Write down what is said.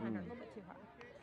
a little bit too hard.